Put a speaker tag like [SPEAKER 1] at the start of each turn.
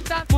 [SPEAKER 1] Круто!